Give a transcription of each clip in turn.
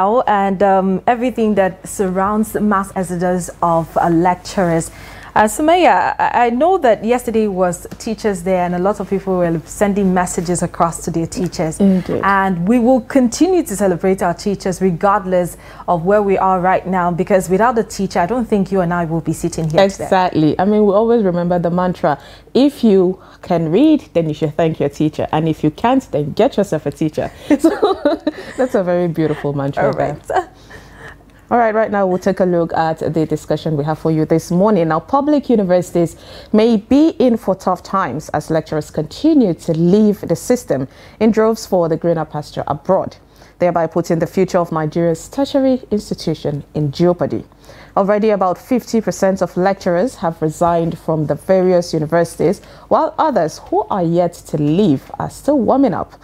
and um, everything that surrounds mass exodus of uh, lecturers. Uh, Sumaya, I know that yesterday was Teachers Day and a lot of people were sending messages across to their teachers. Indeed. And we will continue to celebrate our teachers regardless of where we are right now because without a teacher, I don't think you and I will be sitting here Exactly. Today. I mean, we always remember the mantra, if you can read, then you should thank your teacher. And if you can't, then get yourself a teacher. So that's a very beautiful mantra. All right. All right, right now we'll take a look at the discussion we have for you this morning. Now, public universities may be in for tough times as lecturers continue to leave the system in droves for the greener pasture abroad, thereby putting the future of Nigeria's tertiary institution in jeopardy. Already about 50% of lecturers have resigned from the various universities, while others who are yet to leave are still warming up.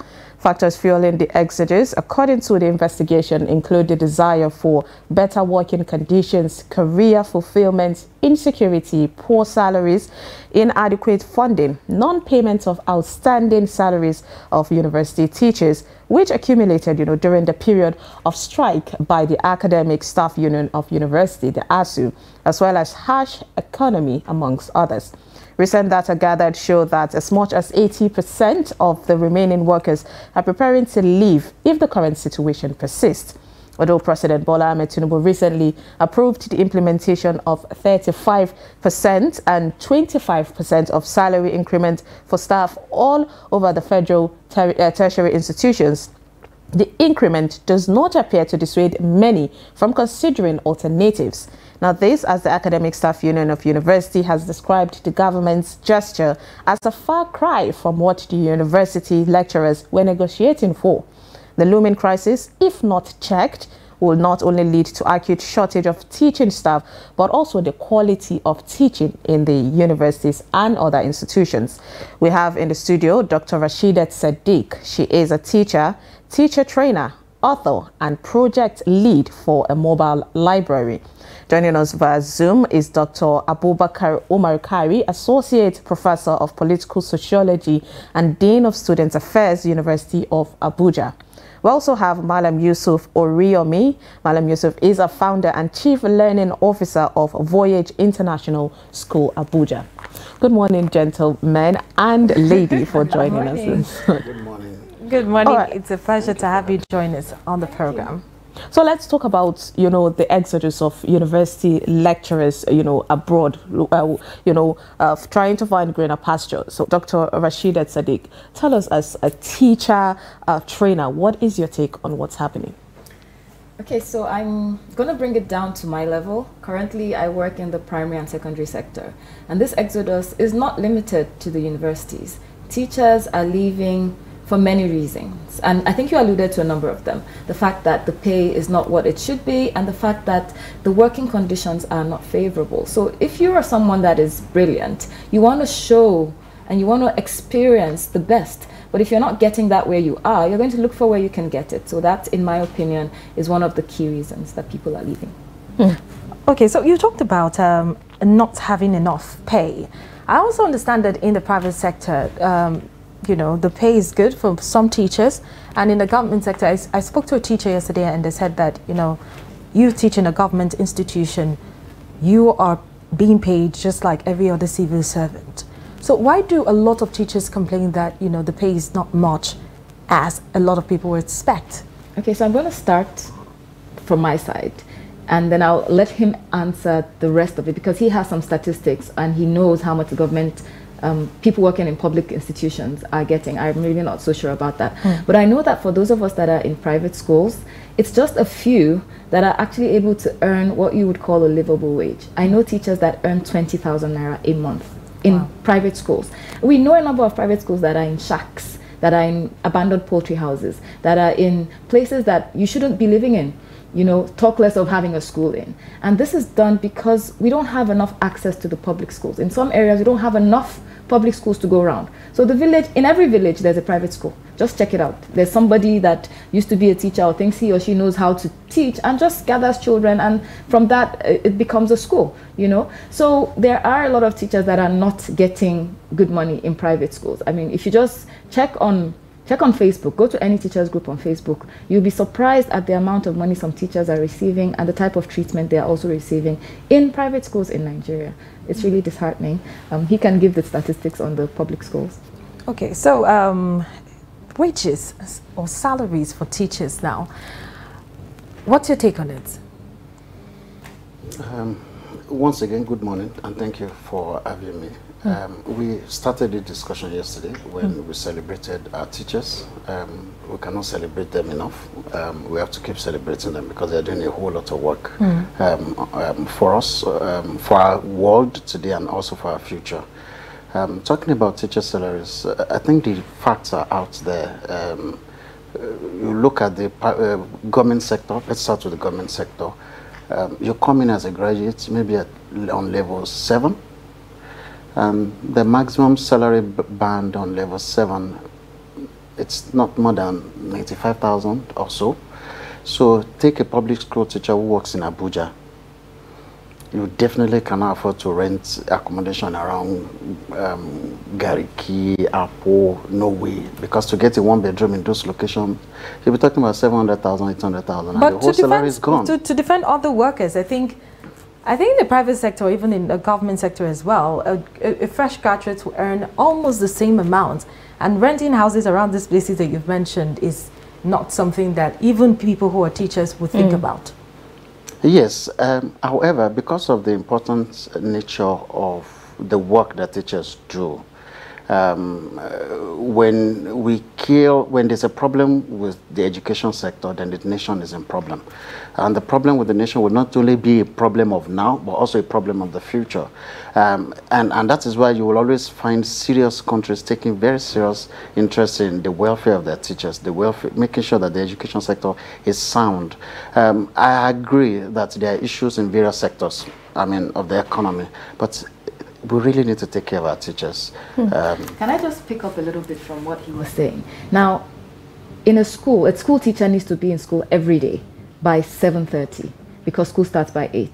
Factors fueling the exodus, according to the investigation, include the desire for better working conditions, career fulfillment, insecurity, poor salaries, inadequate funding, non-payment of outstanding salaries of university teachers, which accumulated, you know, during the period of strike by the Academic Staff Union of University, the ASUU, as well as harsh economy, amongst others. Recent data gathered show that as much as 80% of the remaining workers are preparing to leave if the current situation persists. Although President Bola Ahmed Tinubu recently approved the implementation of 35% and 25% of salary increment for staff all over the federal ter uh, tertiary institutions, the increment does not appear to dissuade many from considering alternatives. Now, this, as the Academic Staff Union of University has described the government's gesture as a far cry from what the university lecturers were negotiating for. The looming crisis, if not checked, will not only lead to acute shortage of teaching staff, but also the quality of teaching in the universities and other institutions. We have in the studio Dr. Rashidat Sadiq. She is a teacher, teacher trainer, author, and project lead for a mobile library. Joining us via Zoom is Dr. Abubakar Umar Kari, Associate Professor of Political Sociology and Dean of Student Affairs, University of Abuja. We also have Malam Yusuf Oriomi. Malam Yusuf is a founder and chief learning officer of Voyage International School, Abuja. Good morning, gentlemen and lady, for joining us. Good morning. Right. It's a pleasure to have you join us on the program. So let's talk about, you know, the exodus of university lecturers, you know, abroad, uh, you know, uh, trying to find greener pasture. So Dr. Rashidat Sadiq, tell us as a teacher, a trainer, what is your take on what's happening? Okay, so I'm going to bring it down to my level. Currently, I work in the primary and secondary sector. And this exodus is not limited to the universities. Teachers are leaving for many reasons. And I think you alluded to a number of them. The fact that the pay is not what it should be, and the fact that the working conditions are not favorable. So if you are someone that is brilliant, you want to show and you want to experience the best. But if you're not getting that where you are, you're going to look for where you can get it. So that, in my opinion, is one of the key reasons that people are leaving. Mm. Okay, so you talked about um, not having enough pay. I also understand that in the private sector, um, you know, the pay is good for some teachers. And in the government sector, I, I spoke to a teacher yesterday and they said that, you know, you teach in a government institution, you are being paid just like every other civil servant. So why do a lot of teachers complain that, you know, the pay is not much as a lot of people would expect? Okay, so I'm going to start from my side and then I'll let him answer the rest of it because he has some statistics and he knows how much the government um, people working in public institutions are getting. I'm really not so sure about that. Mm. But I know that for those of us that are in private schools, it's just a few that are actually able to earn what you would call a livable wage. I know teachers that earn 20,000 naira a month in wow. private schools. We know a number of private schools that are in shacks, that are in abandoned poultry houses, that are in places that you shouldn't be living in you know, talk less of having a school in. And this is done because we don't have enough access to the public schools. In some areas, we don't have enough public schools to go around. So the village, in every village, there's a private school. Just check it out. There's somebody that used to be a teacher or thinks he or she knows how to teach and just gathers children and from that uh, it becomes a school, you know. So there are a lot of teachers that are not getting good money in private schools. I mean, if you just check on Check on Facebook. Go to any teachers group on Facebook. You'll be surprised at the amount of money some teachers are receiving and the type of treatment they are also receiving in private schools in Nigeria. It's really disheartening. Um, he can give the statistics on the public schools. Okay, so um, wages or salaries for teachers now. What's your take on it? Um, once again, good morning and thank you for having me. Um, we started the discussion yesterday when mm. we celebrated our teachers. Um, we cannot celebrate them enough. Um, we have to keep celebrating them because they're doing a whole lot of work mm. for us, um, for our world today, and also for our future. talking about teacher salaries, uh, I think the facts are out there. Uh, you look at the uh, government sector. Let's start with the government sector. you come in as a graduate, maybe at, on level seven um, the maximum salary band on level 7, it's not more than 95,000 or so. So take a public school teacher who works in Abuja. You definitely cannot afford to rent accommodation around um, Garki, Apo, no way. Because to get a one bedroom in those locations, you'll be talking about 700,000, 800,000, and the whole salary is gone. To, to defend other workers, I think I think in the private sector, or even in the government sector as well, a, a, a fresh graduate will earn almost the same amount. And renting houses around these places that you've mentioned is not something that even people who are teachers would think mm. about. Yes. Um, however, because of the important nature of the work that teachers do, um, uh, when we kill, when there's a problem with the education sector, then the nation is in problem. And the problem with the nation will not only be a problem of now, but also a problem of the future. Um, and, and that is why you will always find serious countries taking very serious interest in the welfare of their teachers, the welfare, making sure that the education sector is sound. Um, I agree that there are issues in various sectors, I mean, of the economy, but we really need to take care of our teachers. Hmm. Um, Can I just pick up a little bit from what he was saying? Now, in a school, a school teacher needs to be in school every day by 7.30 because school starts by 8.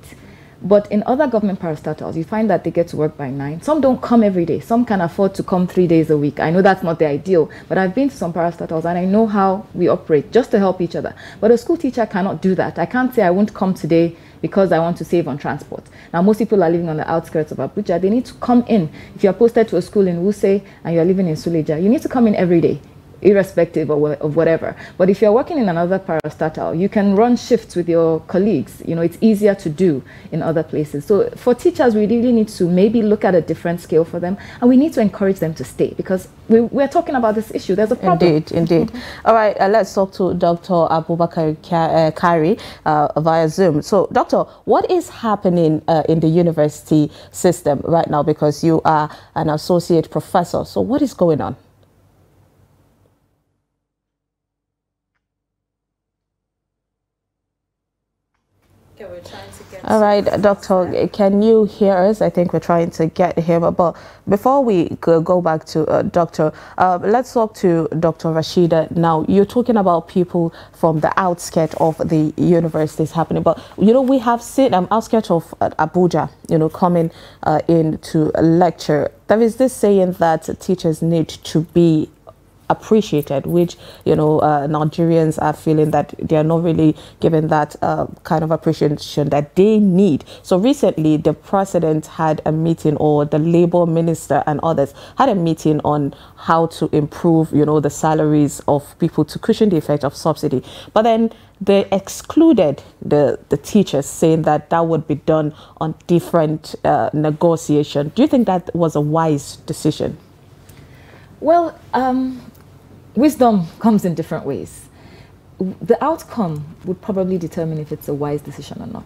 But in other government parastatals, you find that they get to work by 9. Some don't come every day. Some can afford to come three days a week. I know that's not the ideal, but I've been to some parastatals and I know how we operate just to help each other. But a school teacher cannot do that. I can't say I won't come today because I want to save on transport. Now, most people are living on the outskirts of Abuja. They need to come in. If you're posted to a school in Wuse and you're living in Suleja, you need to come in every day irrespective of, of whatever. But if you're working in another parastatal, you can run shifts with your colleagues. You know, it's easier to do in other places. So for teachers, we really need to maybe look at a different scale for them, and we need to encourage them to stay because we, we're talking about this issue. There's a problem. Indeed, indeed. All right, uh, let's talk to Dr. Abubakar uh, Kari uh, via Zoom. So, Doctor, what is happening uh, in the university system right now? Because you are an associate professor. So, what is going on? All right, Doctor, can you hear us? I think we're trying to get him. But before we go back to uh, Doctor, uh, let's talk to Dr. Rashida now. You're talking about people from the outskirts of the universities happening. But, you know, we have seen um, outskirts of uh, Abuja, you know, coming uh, in to lecture. There is this saying that teachers need to be appreciated, which you know uh, Nigerians are feeling that they are not really given that uh, kind of appreciation that they need. So recently, the president had a meeting, or the labor minister and others had a meeting on how to improve, you know, the salaries of people to cushion the effect of subsidy. But then they excluded the the teachers, saying that that would be done on different uh, negotiation. Do you think that was a wise decision? Well, um, wisdom comes in different ways. The outcome would probably determine if it's a wise decision or not.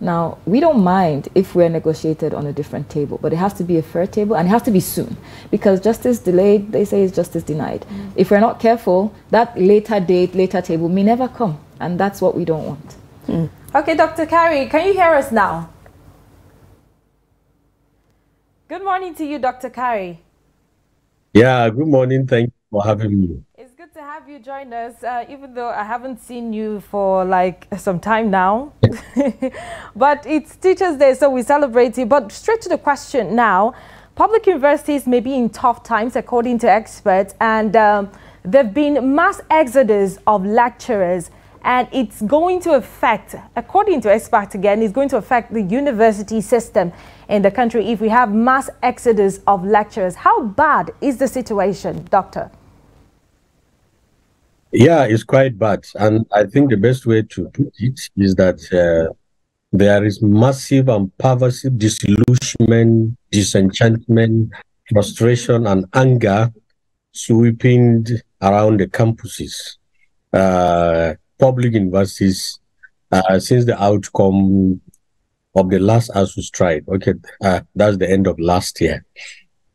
Now, we don't mind if we're negotiated on a different table, but it has to be a fair table and it has to be soon because justice delayed, they say, is justice denied. Mm. If we're not careful, that later date, later table may never come, and that's what we don't want. Mm. Okay, Dr. Kari, can you hear us now? Good morning to you, Dr. Kari. Yeah, good morning. Thank you for having me. It's good to have you join us, uh, even though I haven't seen you for like some time now. but it's Teachers Day, so we celebrate it. But straight to the question now. public universities may be in tough times, according to experts, and um, there have been mass exodus of lecturers and it's going to affect, according to experts again, it's going to affect the university system in the country if we have mass exodus of lecturers. How bad is the situation, Doctor? Yeah, it's quite bad. And I think the best way to put it is that uh, there is massive and pervasive disillusionment, disenchantment, frustration, and anger sweeping around the campuses. Uh, public universities uh, since the outcome of the last ASUU strike. Okay, uh, that's the end of last year.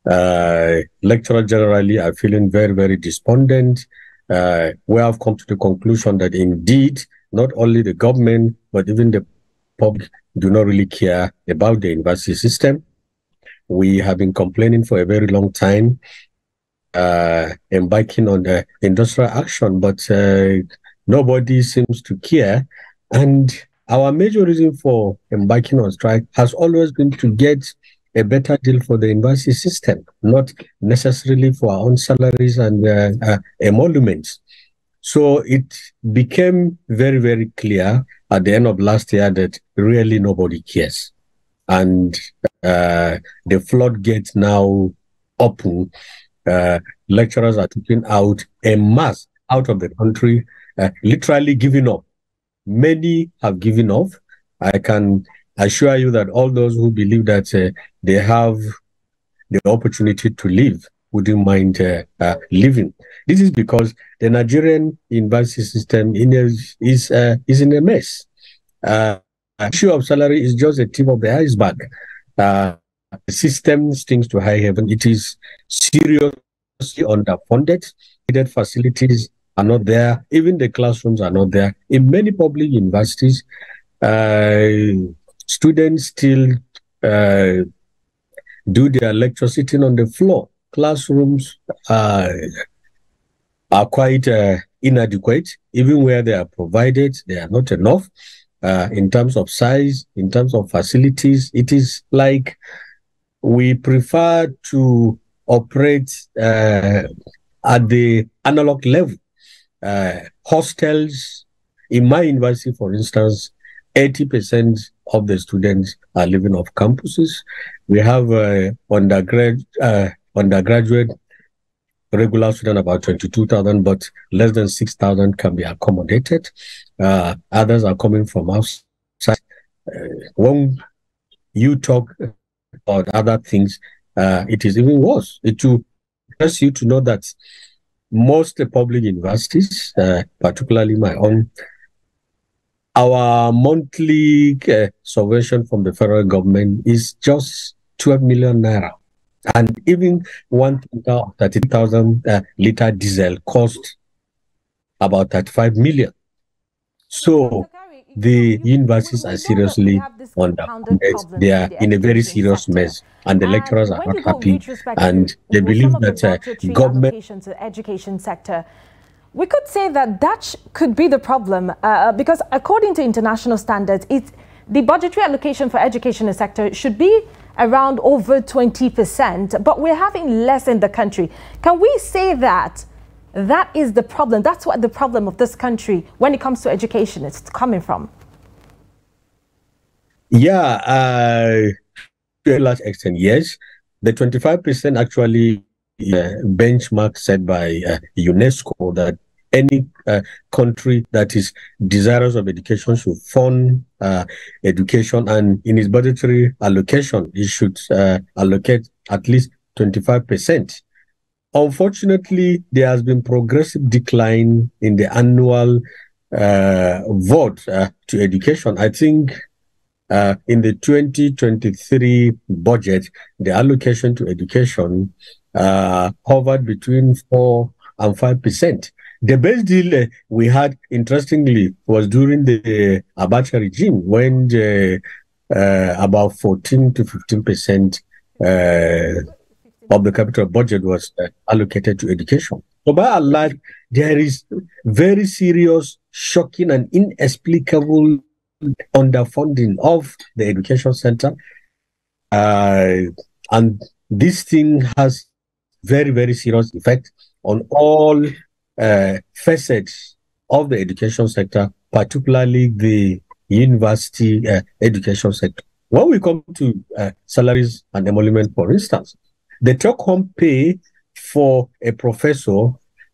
Uh, lecturers generally are feeling very, very despondent. Uh, we have come to the conclusion that indeed, not only the government, but even the public do not really care about the university system. We have been complaining for a very long time, uh, embarking on the industrial action, but uh, Nobody seems to care. And our major reason for embarking on strike has always been to get a better deal for the university system, not necessarily for our own salaries and uh, uh, emoluments. So it became very, very clear at the end of last year that really nobody cares. And uh, the floodgates now open. Uh, lecturers are taking out a mass out of the country uh, literally giving up. Many have given up. I can assure you that all those who believe that uh, they have the opportunity to live wouldn't mind uh, uh, living. This is because the Nigerian university system in a, is uh, is in a mess. Uh, issue of salary is just a tip of the iceberg. Uh, the system stinks to high heaven. It is seriously underfunded. Needed facilities are not there. Even the classrooms are not there. In many public universities, uh, students still uh, do their lecture sitting on the floor. Classrooms uh, are quite uh, inadequate. Even where they are provided, they are not enough. Uh, in terms of size, in terms of facilities, it is like we prefer to operate uh, at the analog level uh, hostels. In my university, for instance, 80% of the students are living off campuses. We have uh, undergrad, uh, undergraduate regular student about 22,000, but less than 6,000 can be accommodated. Uh, others are coming from outside. Uh, when you talk about other things, uh, it is even worse. It will press you to know that most public universities, uh, particularly my own, our monthly uh, subvention from the federal government is just 12 million naira. And even one 30,000 uh, liter diesel cost about 35 million. So the universities are seriously underfunded. They are in a very serious mess, and the lecturers are not happy, and they believe that uh, government to education sector. We could say that that could be the problem uh, because, according to international standards, the budgetary allocation for education sector should be around over 20%, but we're having less in the country. Can we say that that is the problem. That's what the problem of this country when it comes to education is coming from. Yeah, uh, to a large extent, yes. The 25% actually uh, benchmark set by uh, UNESCO that any uh, country that is desirous of education should fund uh, education and in its budgetary allocation, it should uh, allocate at least 25%. Unfortunately, there has been progressive decline in the annual uh, vote uh, to education. I think uh, in the 2023 budget, the allocation to education hovered between 4 and 5 percent. The best deal uh, we had, interestingly, was during the Abacha regime when the, uh, about 14 to 15 percent of the capital budget was uh, allocated to education. So by and large, there is very serious, shocking, and inexplicable underfunding of the education center. Uh, and this thing has very, very serious effect on all uh, facets of the education sector, particularly the university uh, education sector. When we come to uh, salaries and emolument, for instance, the take home pay for a professor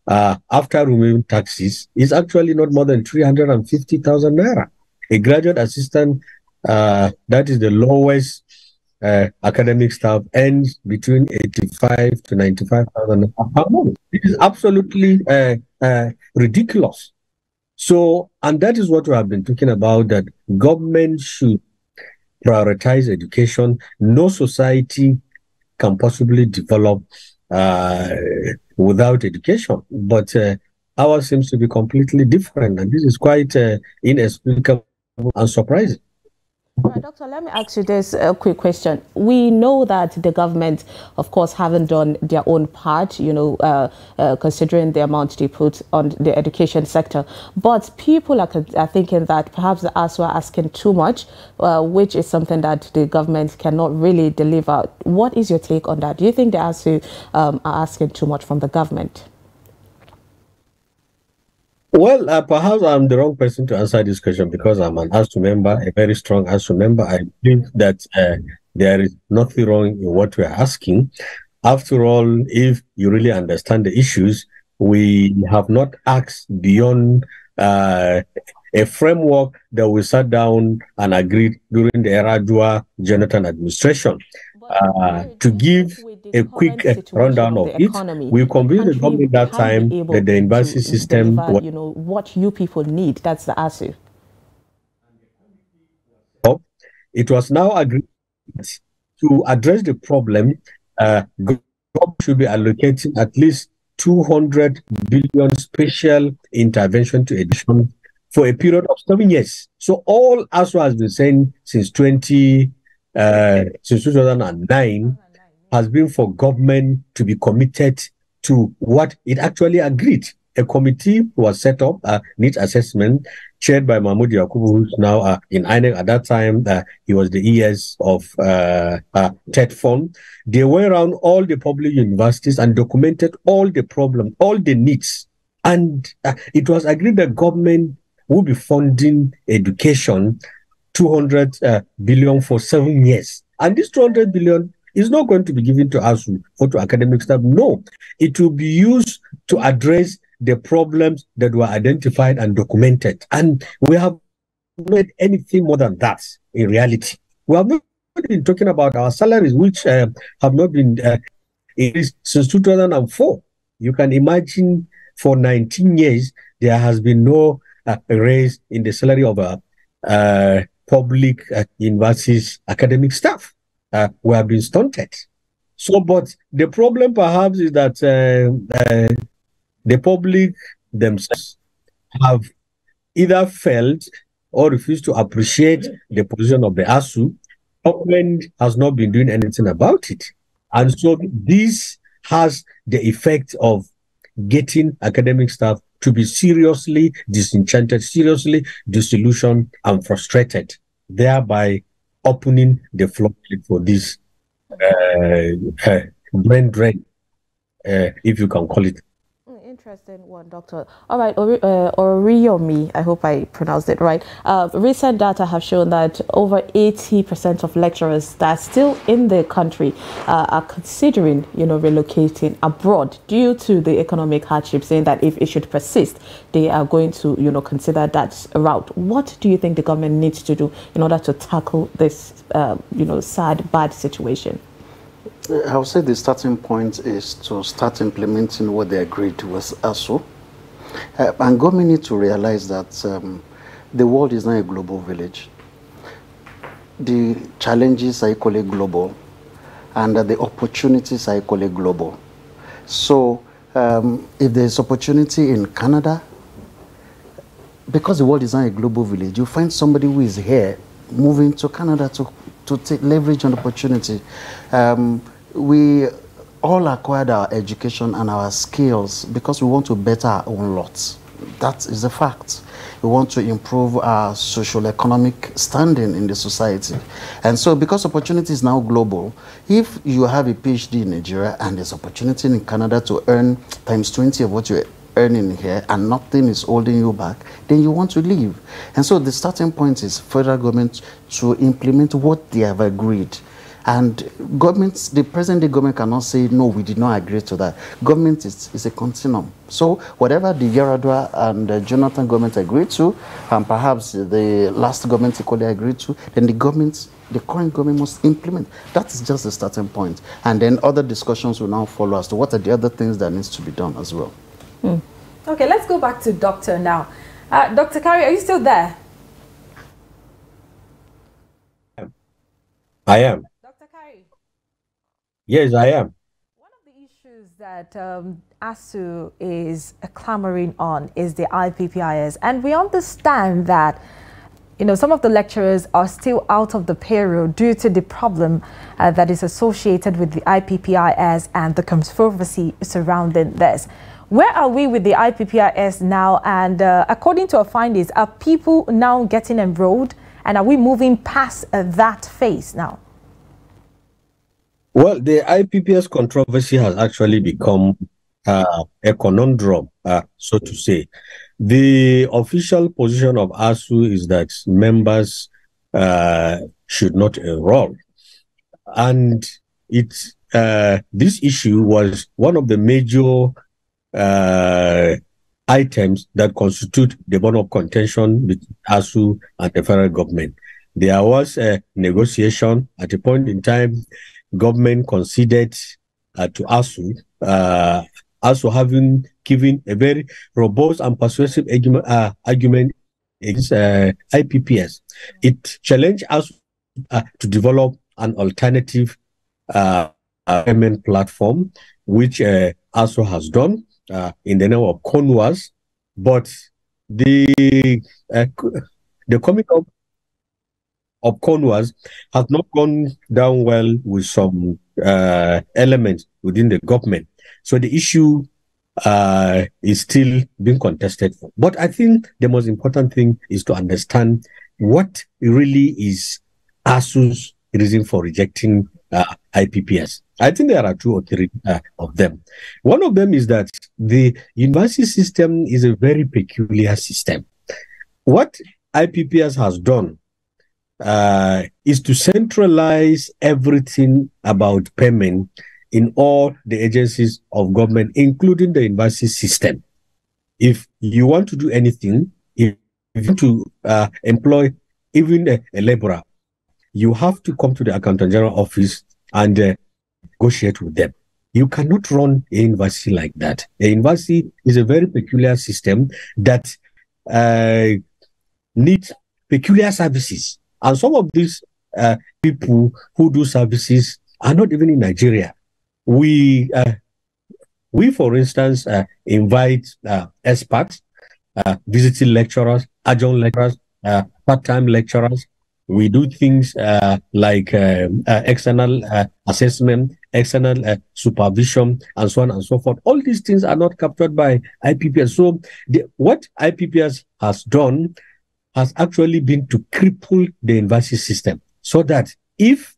uh, after removing taxes is actually not more than 350,000 naira. A graduate assistant, uh, that is the lowest uh, academic staff, earns between 85 to 95,000 per month. It is absolutely uh, uh, ridiculous. So, and that is what we have been talking about that government should prioritize education. No society can possibly develop uh, without education. But uh, ours seems to be completely different, and this is quite uh, inexplicable and surprising. Right, Doctor, let me ask you this uh, quick question. We know that the government, of course, haven't done their own part, you know, uh, uh, considering the amount they put on the education sector. But people are, are thinking that perhaps the ASUU are asking too much, uh, which is something that the government cannot really deliver. What is your take on that? Do you think the ASUU um, are asking too much from the government? Well, uh, perhaps I'm the wrong person to answer this question because I'm an ASUU member, a very strong ASUU member. I believe that uh, there is nothing wrong in what we're asking. After all, if you really understand the issues, we have not asked beyond uh, a framework that we sat down and agreed during the Yar'Adua Jonathan administration. Uh, to give a quick uh, rundown of, it, we convinced the, government that time that the university system, deliver, you know, what you people need. That's the ASUU. It was now agreed to address the problem. Uh, government should be allocating at least 200 billion special intervention to education for a period of seven years. So all ASUU has been saying since 20 uh, since 2009 has been for government to be committed to what it actually agreed. A committee was set up, uh, needs assessment, chaired by Mahmood Yakubu, who's now uh, in INEC. At that time, uh, he was the ES of uh, uh, TETFund. They went around all the public universities and documented all the problems, all the needs. And uh, it was agreed that government would be funding education 200 uh, billion for seven years. And this 200 billion is not going to be given to us or to academic staff. No, it will be used to address the problems that were identified and documented. And we have made anything more than that in reality. We have not been talking about our salaries, which uh, have not been uh, since 2004. You can imagine for 19 years, there has been no uh, raise in the salary of a uh, public uh, universities academic staff uh, were being stunted. So, but the problem perhaps is that uh, uh, the public themselves have either felt or refused to appreciate the position of the ASUU. Government has not been doing anything about it. And so this has the effect of getting academic staff to be seriously disenchanted, seriously disillusioned and frustrated, thereby opening the floodgate for this uh, uh, brain drain, uh, if you can call it Interesting one, Doctor. All right, Ori, uh, I hope I pronounced it right. Uh, recent data have shown that over 80% of lecturers that are still in the country uh, are considering, you know, relocating abroad due to the economic hardship, saying that if it should persist, they are going to, you know, consider that route. What do you think the government needs to do in order to tackle this, uh, you know, sad, bad situation? I would say the starting point is to start implementing what they agreed with ASUU. Uh, and government need to realize that um, the world is not a global village. The challenges are equally global, and uh, the opportunities are equally global. So, um, if there's opportunity in Canada, because the world is not a global village, you find somebody who is here moving to Canada to, to take leverage on opportunity. Um, we all acquired our education and our skills because we want to better our own lot. That is a fact. We want to improve our social economic standing in the society. And so because opportunity is now global, if you have a PhD in Nigeria and there's opportunity in Canada to earn times 20 of what you're earning here and nothing is holding you back, then you want to leave. And so the starting point is federal government to implement what they have agreed. And governments, the present day government cannot say, no, we did not agree to that. Government is, is a continuum. So whatever the Yar'Adua and the Jonathan government agreed to, and perhaps the last government equally agreed to, then the government, the current government must implement. That is just the starting point. And then other discussions will now follow as to what are the other things that needs to be done as well. Hmm. Okay, let's go back to doctor now. Uh, Dr. Kari, are you still there? I am. Yes, I am. One of the issues that um, ASUU is clamoring on is the IPPIS, and we understand that you know, some of the lecturers are still out of the payroll due to the problem uh, that is associated with the IPPIS and the controversy surrounding this. Where are we with the IPPIS now? And uh, according to our findings, are people now getting enrolled? And are we moving past uh, that phase now? Well, the IPPIS controversy has actually become uh, a conundrum, uh, so to say. The official position of ASUU is that members uh, should not enroll. And it, uh, this issue was one of the major uh, items that constitute the bone of contention between ASUU and the federal government. There was a negotiation at a point in time government conceded uh, to ASUU, uh, also having given a very robust and persuasive argument, uh, argument against uh, IPPIS. It challenged us uh, to develop an alternative uh, payment platform, which ASUU has done in the name of CONUAS, but the the coming up of CONUAS has not gone down well with some uh, elements within the government. So the issue uh, is still being contested. But I think the most important thing is to understand what really is ASUU's reason for rejecting uh, IPPIS. I think there are two or three uh, of them. One of them is that the university system is a very peculiar system. What IPPIS has done uh, is to centralize everything about payment in all the agencies of government, including the university system. If you want to do anything, if you want to uh, employ even a, a, laborer, you have to come to the accountant general office and uh, negotiate with them. You cannot run a university like that. A university is a very peculiar system that uh, needs peculiar services and some of these uh, people who do services are not even in Nigeria. We, uh, we for instance, uh, invite uh, experts, uh, visiting lecturers, adjunct lecturers, uh, part-time lecturers. We do things like external assessment, external supervision, and so on and so forth. All these things are not captured by IPPIS. So the, what IPPIS has done has actually been to cripple the university system so that if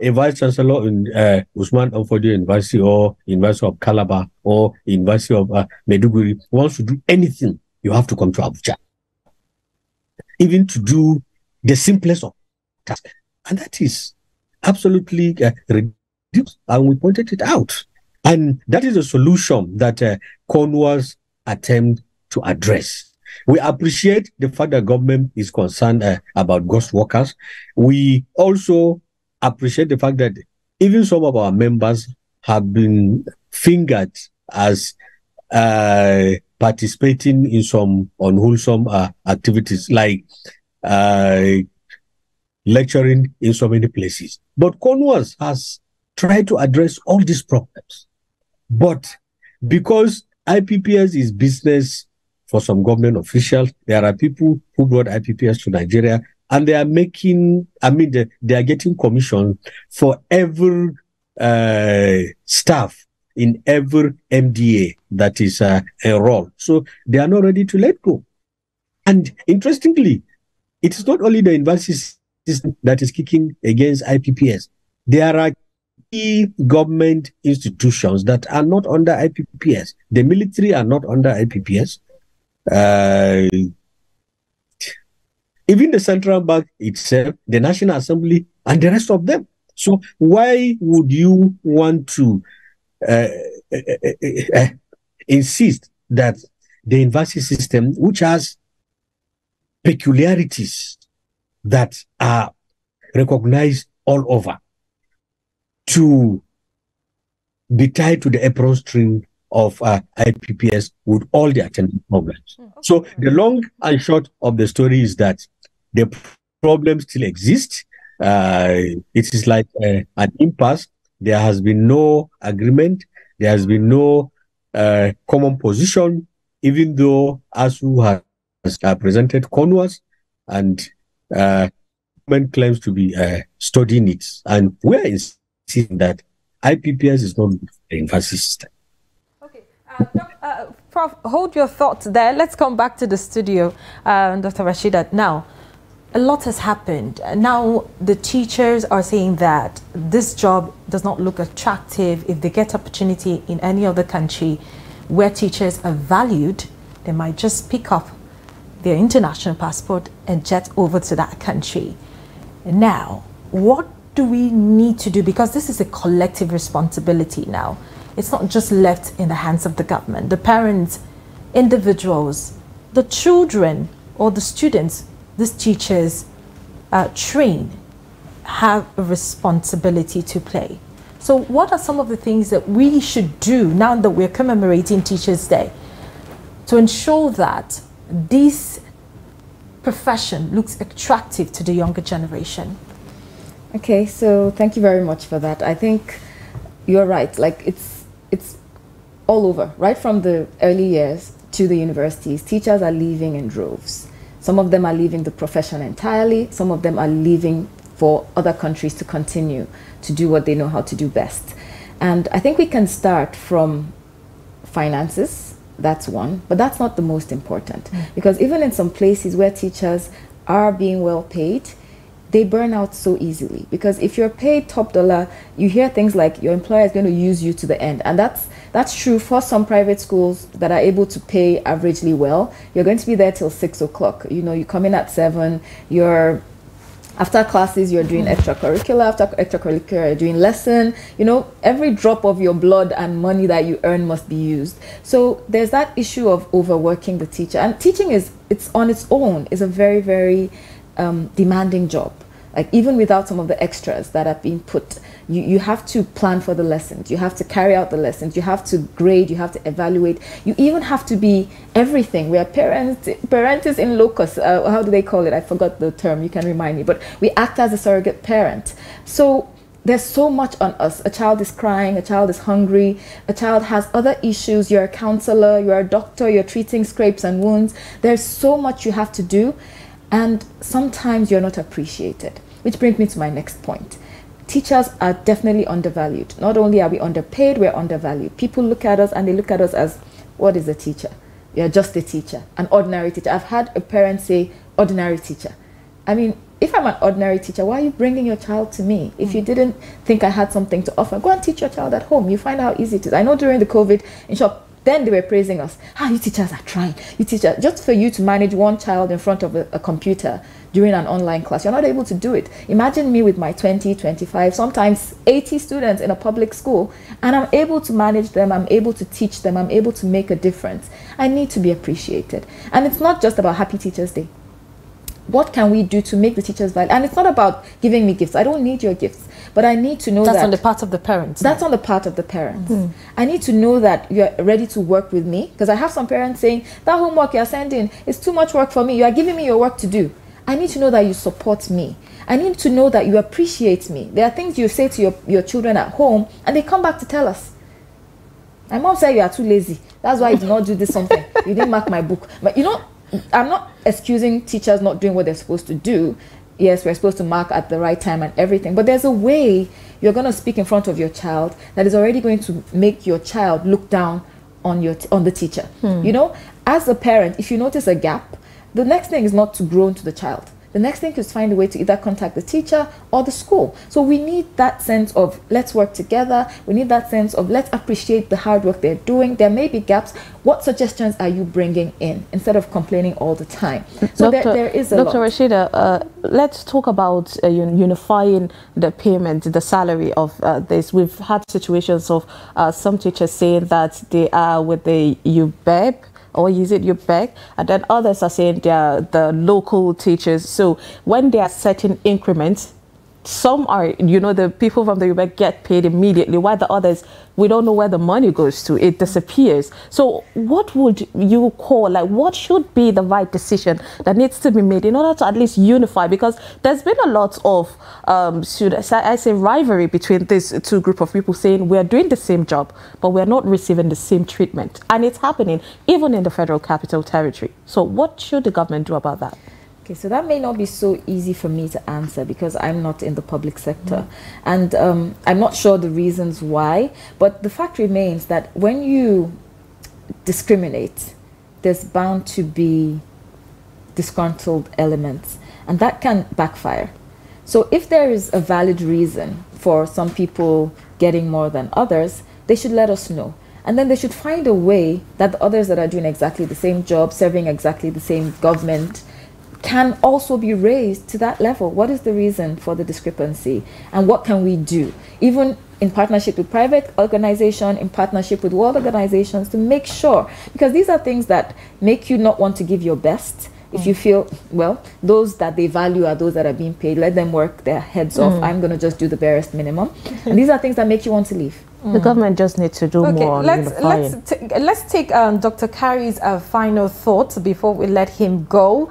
a vice chancellor in uh, Usman Danfodiyo University or University of Calabar or University of uh, Maiduguri wants to do anything, you have to come to Abuja. Even to do the simplest of tasks. And that is absolutely uh, reduced. And we pointed it out. And that is a solution that uh, CONUAS attempt to address. We appreciate the fact that government is concerned uh, about ghost workers. We also appreciate the fact that even some of our members have been fingered as uh, participating in some unwholesome uh, activities like uh, lecturing in so many places. But CONUAS has tried to address all these problems. But because IPPIS is business for some government officials. There are people who brought IPPIS to Nigeria and they are making, I mean, they, they are getting commission for every uh, staff in every MDA that is uh, enrolled. So they are not ready to let go. And interestingly, it is not only the university system that is kicking against IPPIS. There are key government institutions that are not under IPPIS. The military are not under IPPIS. Uh, even the central bank itself, the National Assembly, and the rest of them. So why would you want to uh, uh, uh, uh insist that the university system, which has peculiarities that are recognized all over, to be tied to the apron string of uh, IPPIS with all the attendant problems. Hmm, okay. So the long and short of the story is that the problem still exists. Uh, it is like uh, an impasse. There has been no agreement. There has been no uh, common position, even though ASUU has uh, presented CONUAS and uh, government claims to be uh, studying it. And we're insisting that IPPIS is not the university system. Okay. Uh, Prof, hold your thoughts there. Let's come back to the studio, uh, Dr. Rashida. Now, a lot has happened. Now the teachers are saying that this job does not look attractive. If they get opportunity in any other country where teachers are valued, they might just pick up their international passport and jet over to that country. Now, what do we need to do? Because this is a collective responsibility now. It's not just left in the hands of the government. The parents, individuals, the children or the students these teachers uh, train have a responsibility to play. So what are some of the things that we should do now that we're commemorating Teachers Day to ensure that this profession looks attractive to the younger generation? Okay, so thank you very much for that. I think you're right. Like it's it's all over, right from the early years to the universities. Teachers are leaving in droves. Some of them are leaving the profession entirely. Some of them are leaving for other countries to continue to do what they know how to do best. And I think we can start from finances. That's one, but that's not the most important mm. because even in some places where teachers are being well paid, they burn out so easily. Because if you're paid top dollar you hear things like your employer is going to use you to the end. And that's that's true for some private schools that are able to pay averagely well. You're going to be there till six o'clock. You know you come in at seven you're after classes you're doing extracurricular after extracurricular you're doing lesson. You know every drop of your blood and money that you earn must be used. So there's that issue of overworking the teacher. And teaching is it's on its own. Is a very very um, demanding job like even without some of the extras that are being put you, you have to plan for the lessons. You have to carry out the lessons. You have to grade. You have to evaluate. You even have to be everything. We are parents parentis in locus uh, how do they call it? I forgot the term. You can remind me. But we act as a surrogate parent. So there's so much on us. A child is crying, a child is hungry, a child has other issues. You're a counselor, you're a doctor, you're treating scrapes and wounds. There's so much you have to do, and sometimes you're not appreciated. Which brings me to my next point. Teachers are definitely undervalued. Not only are we underpaid, we're undervalued. People look at us and they look at us as, what is a teacher? You're just a teacher, an ordinary teacher. I've had a parent say, ordinary teacher. I mean, if I'm an ordinary teacher, why are you bringing your child to me? If you hmm. didn't think I had something to offer, go and teach your child at home. You find out how easy it is. I know during the COVID, in shop, then they were praising us. Ah, you teachers are trying. You teachers, just for you to manage one child in front of a, a computer during an online class. You're not able to do it. Imagine me with my 20, 25, sometimes 80 students in a public school, and I'm able to manage them, I'm able to teach them, I'm able to make a difference. I need to be appreciated. And it's not just about Happy Teachers Day. What can we do to make the teachers value? And it's not about giving me gifts. I don't need your gifts. But I need to know that's that on the part of the parents. That's on the part of the parents. Mm. I need to know that you're ready to work with me because I have some parents saying that homework you're sending is too much work for me. You are giving me your work to do. I need to know that you support me. I need to know that you appreciate me. There are things you say to your, your children at home and they come back to tell us. My mom said you are too lazy. That's why you did not do this something. You didn't mark my book. But you know, I'm not excusing teachers not doing what they're supposed to do. yes, we're supposed to mark at the right time and everything, but there's a way you're going to speak in front of your child that is already going to make your child look down on your on the teacher. Hmm. You know, as a parent, if you notice a gap, the next thing is not to groan to the child. The next thing is find a way to either contact the teacher or the school. So we need that sense of let's work together. We need that sense of let's appreciate the hard work they're doing. There may be gaps. What suggestions are you bringing in instead of complaining all the time? So Dr. there, there is a Dr. Lot. Rashida, uh, let's talk about uh, unifying the payment, the salary of uh, this. We've had situations of uh, some teachers saying that they are with the UBEP or is it UBEC? And then others are saying they're the local teachers. So when they are setting increments, some are, you know, the people from the UBEC get paid immediately, while the others, we don't know where the money goes to. It disappears. So what would you call, like, what should be the right decision that needs to be made in order to at least unify? Because there's been a lot of, um, should I say, rivalry between these two group of people saying we're doing the same job, but we're not receiving the same treatment. And it's happening even in the Federal Capital Territory. So what should the government do about that? Okay, so that may not be so easy for me to answer because I'm not in the public sector. Mm. And um, I'm not sure the reasons why, but the fact remains that when you discriminate, there's bound to be disgruntled elements, and that can backfire. So if there is a valid reason for some people getting more than others, they should let us know. And then they should find a way that the others that are doing exactly the same job, serving exactly the same government, can also be raised to that level. What is the reason for the discrepancy? And what can we do? Even in partnership with private organization, in partnership with world organizations to make sure, because these are things that make you not want to give your best. If you feel, well, those that they value are those that are being paid, let them work their heads mm. off. I'm going to just do the barest minimum. and these are things that make you want to leave. The government just needs to do okay, more. Let's let's, let's take um, Dr. Kari's uh, final thoughts before we let him go.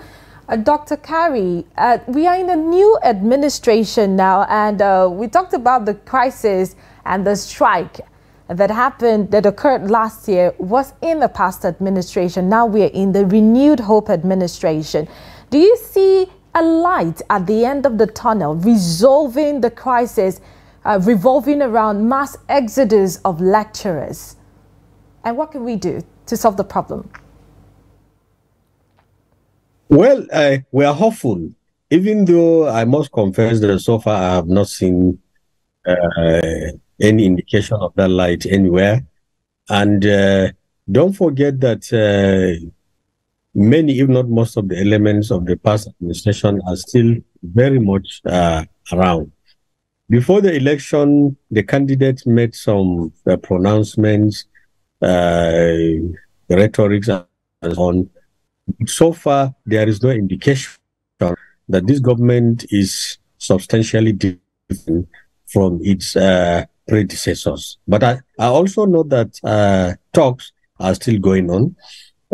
Uh, Dr. Kari, uh, we are in a new administration now, and uh, we talked about the crisis and the strike that happened, that occurred last year, was in the past administration. Now we are in the renewed hope administration. Do you see a light at the end of the tunnel resolving the crisis uh, revolving around mass exodus of lecturers? And what can we do to solve the problem? Well, uh, we are hopeful, even though I must confess that so far I have not seen uh, any indication of that light anywhere. And uh, don't forget that uh, many, if not most, of the elements of the past administration are still very much uh, around. Before the election, the candidates made some uh, pronouncements, rhetorics, and so on so far, there is no indication that this government is substantially different from its uh, predecessors. But I, I also know that uh, talks are still going on.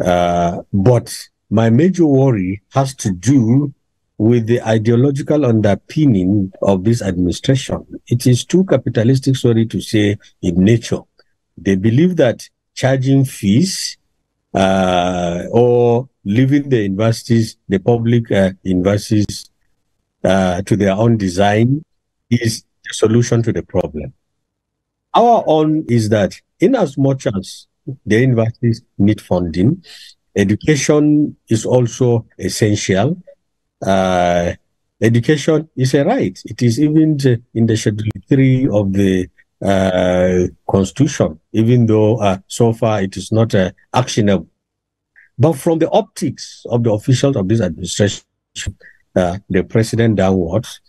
Uh, but my major worry has to do with the ideological underpinning of this administration. It is too capitalistic, sorry to say, in nature. They believe that charging fees uh, or leaving the universities, the public uh, universities, uh, to their own design is the solution to the problem. Our own is that, in as much as the universities need funding, education is also essential. Uh, education is a right. It is even in the Schedule 3 of the uh, Constitution, even though uh, so far it is not uh, actionable. But from the optics of the officials of this administration, uh, the president downwards,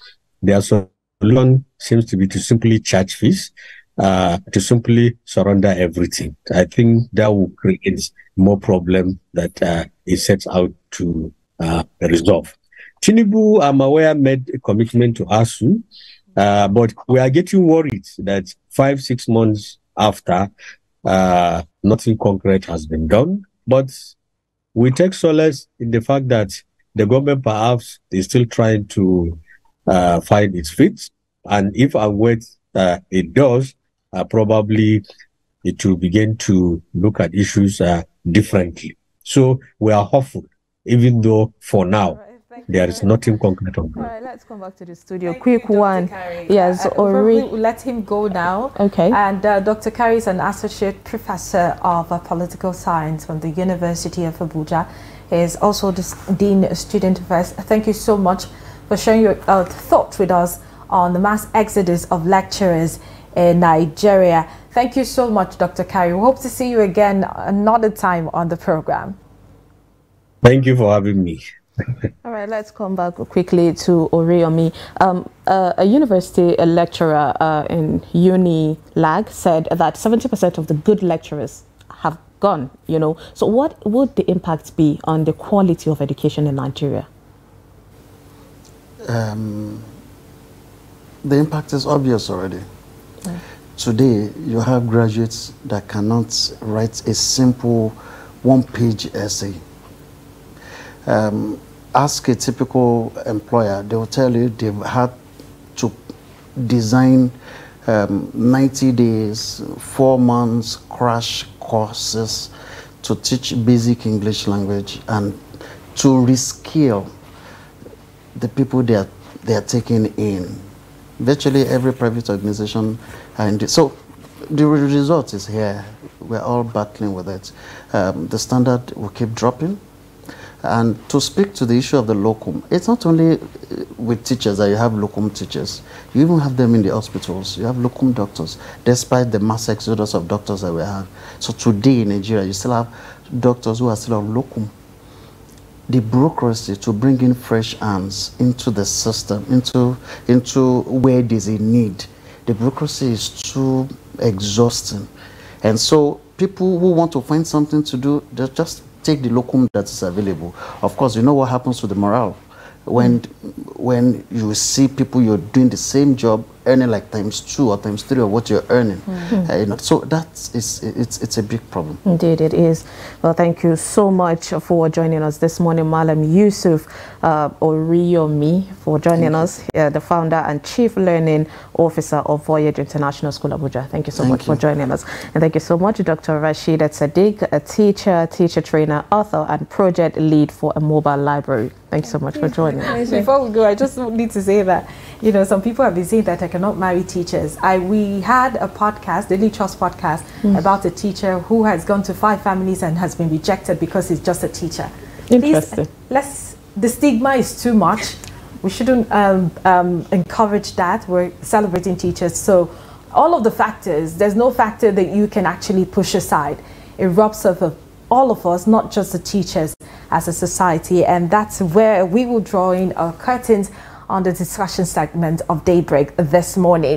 their solution seems to be to simply charge fees, uh, to simply surrender everything. I think that will create more problem that uh, it sets out to uh, resolve. Tinubu, I'm aware, made a commitment to ASUU, uh, but we are getting worried that five, six months after, uh, nothing concrete has been done. But we take solace in the fact that the government perhaps is still trying to uh, find its feet. And if and when uh, it does, uh, probably it will begin to look at issues uh, differently. So we are hopeful, even though for now there is nothing concrete on All right, let's come back to the studio. Thank Quick you, one. Yes, uh, Ori. Let him go now. Okay. And uh, Dr. Kari is an associate professor of uh, political science from the University of Abuja. He is also the Dean of Student Affairs. Thank you so much for sharing your uh, thoughts with us on the mass exodus of lecturers in Nigeria. Thank you so much, Dr. Kari. We hope to see you again another time on the program. Thank you for having me. All right, let's come back quickly to Oriyomi. Um, uh, a university a lecturer uh, in UNILAG said that 70% of the good lecturers have gone, you know. So what would the impact be on the quality of education in Nigeria? Um, the impact is obvious already. Mm. Today, you have graduates that cannot write a simple one-page essay. Um, ask a typical employer, they will tell you they've had to design um, 90 days, four months crash courses to teach basic English language and to reskill the people they are, they are taking in. Virtually every private organization, and so the result is here. We're all battling with it. Um, the standard will keep dropping. And to speak to the issue of the locum, it's not only uh, with teachers that you have locum teachers. You even have them in the hospitals. You have locum doctors, despite the mass exodus of doctors that we have. So today in Nigeria, you still have doctors who are still on locum. The bureaucracy to bring in fresh hands into the system, into, into where there's a need. The bureaucracy is too exhausting. And so people who want to find something to do, they just take the locum that is available. Of course, you know what happens to the morale when when you see people you're doing the same job earning like times two or times three of what you're earning. Mm. Uh, you know, so that is it's it's a big problem. Indeed, it is. Well, thank you so much for joining us this morning, Malam Yusuf uh, Oriyomi, for joining thank us, uh, the founder and chief learning officer of Voyage International School Abuja. Thank you so thank much you. for joining us, and thank you so much, Dr. Rashida Sadiq, a teacher, teacher trainer, author, and project lead for a mobile library. Thank you so much for joining us. Before we go, I just need to say that you know some people have been saying that I cannot marry teachers. I we had a podcast, Daily Trust podcast, mm. about a teacher who has gone to five families and has been rejected because he's just a teacher. Interesting. Please, let's. The stigma is too much. We shouldn't um, um, encourage that. We're celebrating teachers, so all of the factors. There's no factor that you can actually push aside. It rubs off of all of us, not just the teachers as a society. And that's where we will draw in our curtains on the discussion segment of Daybreak this morning.